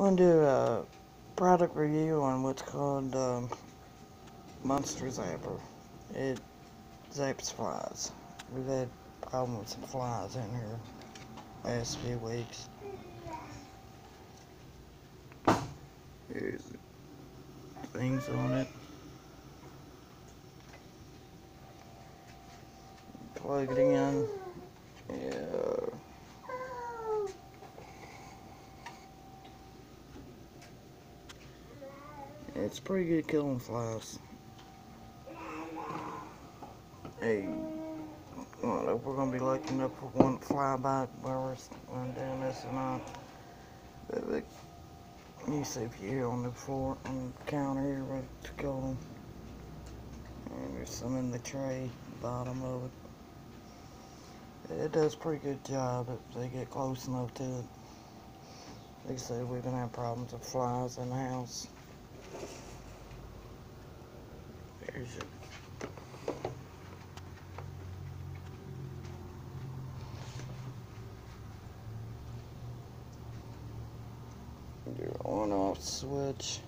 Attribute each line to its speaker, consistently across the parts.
Speaker 1: want to do a product review on what's called um, Monster Zapper. It zaps flies. We've had problem with some flies in here last few weeks. Here's things on it. Plug it in. Yeah. It's pretty good killing flies. Hey, we're gonna be looking up for one fly bite while we're doing this not. But, but you see if you're on the floor on the counter here ready to kill them. And there's some in the tray, bottom of it. It does pretty good job if they get close enough to it. Like I said, we've been having problems with flies in the house. There's your your on off switch.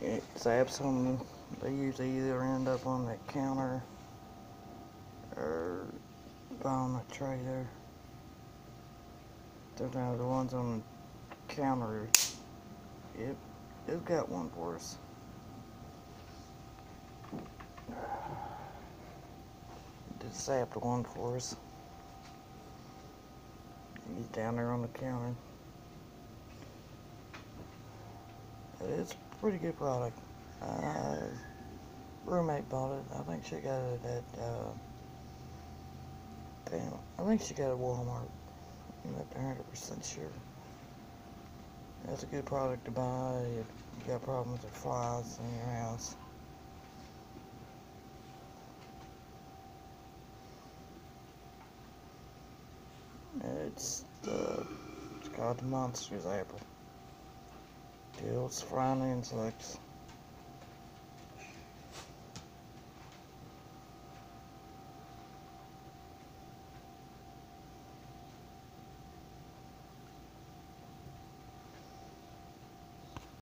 Speaker 1: It zaps them. They usually either end up on the counter or on the tray there. They're now the ones on the counter. Yep, it's got one for us. Did Just zapped one for us. He's down there on the counter. It's a pretty good product. Uh, roommate bought it. I think she got it at, uh, I think she got it at Walmart. I'm not 100% sure. That's a good product to buy if you got problems with flies in your house. It's the it's called the Monster Zapper. Kills flying insects.